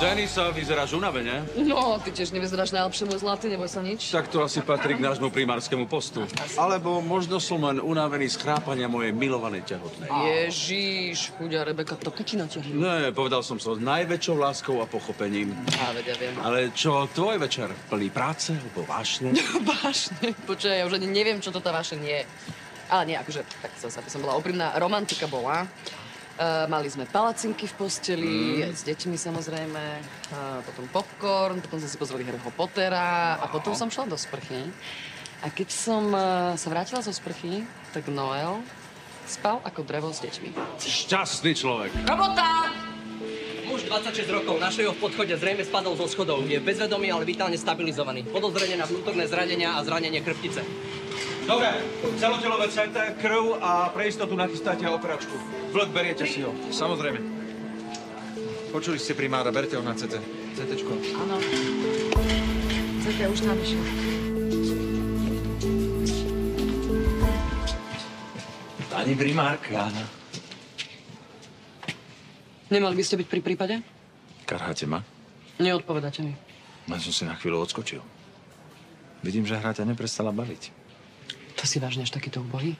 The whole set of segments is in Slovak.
Denisa, vyzeráš unavene. No, ty tiež nevyzeráš najlepšie, môj zlatý, neboj sa nič. Tak to asi patrí k nášmu primárskému postu. Alebo možno som len unavený z chrápania mojej milovanej tehotnej. Ježiš, chudia Rebeka, to kuči natiahne. Ne, povedal som so najväčšou láskou a pochopením. Á, vedia, viem. Ale čo tvoj večer? Plný práce alebo vášne? Vážne. Počuj, ja už ani neviem, čo toto vaše nie je. Ale nie, akože, tak zase, aby som bola úprimná, romantika bola. Uh, mali sme palacinky v posteli, mm. aj s deťmi samozrejme, uh, potom popcorn, potom sme si pozvali Harryho Pottera a potom som šla do sprchy. A keď som uh, sa vrátila zo sprchy, tak Noel spal ako drevo s deťmi. Šťastný človek. Robota! Muž 26 rokov, našli ho v podchode, zrejme spadol zo schodov. Je bezvedomý, ale vitálne stabilizovaný. Podozrenie na vnútorné zranenia a zranenie chrbtice. Dobre, celotelové CT, krv a pre istotu nachystáte operačku. Vlk, beriete si ho. Samozrejme. Počuli ste primára, berte ho na CT. CTčko. Áno. Zatiaľ už tam išiel. Pani primárka. Nemali by ste byť pri prípade? Karháte ma? Neodpovedáte mi. Len som si na chvíľu odskočil. Vidím, že hra ťa neprestala baviť. To si vážne až takýto ubohý?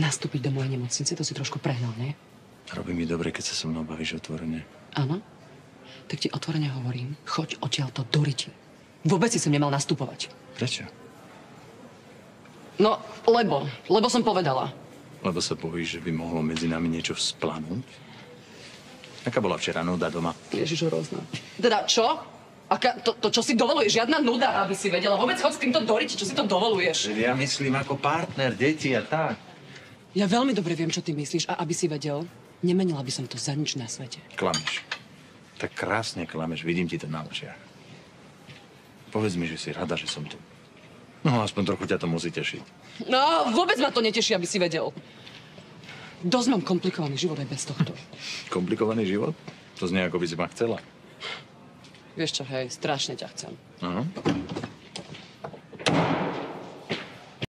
Nastúpiť do mojej nemocnice, to si trošku prehnal, nie? Robí mi dobre, keď sa so mnou bavíš otvorene. Áno? Tak ti otvorene hovorím, choď odtiaľto do riti. Vôbec si sem nemal nastupovať. Prečo? No, lebo, lebo som povedala. Lebo sa bojíš, že by mohlo medzi nami niečo vzplanúť? Aká bola včera nuda doma? Ježiš, hrozná. Teda, čo? Aká, to, to, čo si dovoluješ, žiadna nuda, aby si vedela. Vôbec choď s týmto do čo si to dovoluješ. Ja myslím ako partner, deti a tak. Ja veľmi dobre viem, čo ty myslíš a aby si vedel, nemenila by som to za nič na svete. Klameš. Tak krásne klameš, vidím ti to na očiach. Povedz mi, že si rada, že som tu. No, aspoň trochu ťa to musí tešiť. No, vôbec ma to neteší, aby si vedel. Dosť mám komplikovaný život aj bez tohto. Komplikovaný život? To znie, ako by si ma chcela. Wiesz co, hej, strasznie cię chcę. Aha.